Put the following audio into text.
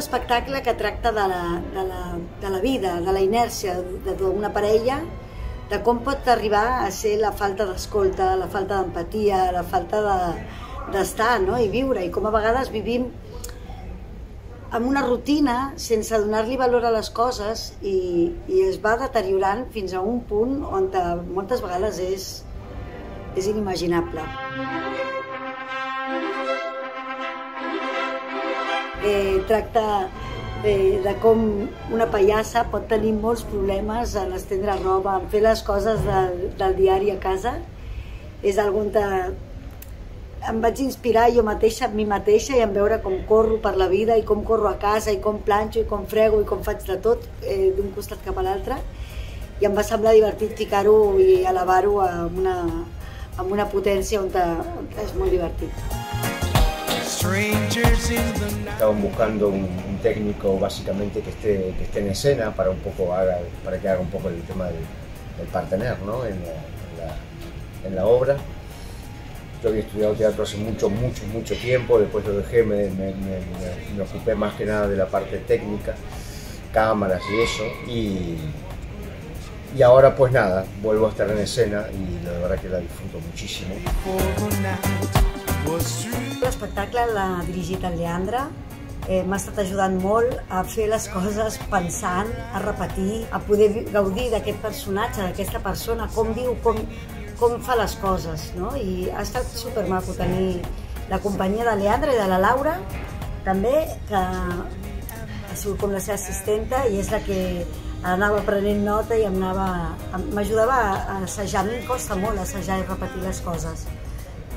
espectacle que tracta de la, de la, de la vida, de la inèrcia d'una parella, de com pot arribar a ser la falta d'escolta, la falta d'empatia, la falta d'estar de, no? i viure, i com a vegades vivim amb una rutina sense donar-li valor a les coses i, i es va deteriorant fins a un punt on moltes vegades és, és inimaginable. Eh, tracta eh, de com una pallassa pot tenir molts problemes en estendre roba, en fer les coses del, del diari a casa. És algun de, em vaig inspirar jo mateixa, mi mateixa, i en veure com corro per la vida i com corro a casa i com planxo i com frego i com faig de tot eh, d'un costat cap a l'altre i em va semblar divertit ficar-ho i elevar-ho amb, una, amb una potència on, te, on és molt divertit. Estaban buscando un, un, técnico básicamente que esté, que esté en escena para un poco haga, para que haga un poco el tema del, del partener ¿no? en, la, en, la, en la obra. Yo había estudiado teatro hace mucho, mucho, mucho tiempo, después lo dejé, me, me, me, me, ocupé más que nada de la parte técnica, cámaras y eso, y, y ahora pues nada, vuelvo a estar en escena y la verdad que la disfruto muchísimo. L'espectacle l'ha dirigit el Leandre, eh, m'ha estat ajudant molt a fer les coses pensant, a repetir, a poder gaudir d'aquest personatge, d'aquesta persona, com viu, com, com fa les coses, no? I ha estat supermaco tenir la companyia de Leandre i de la Laura, també, que ha sigut com la seva assistenta i és la que anava prenent nota i m'ajudava a assajar. A mi em costa molt assajar i repetir les coses.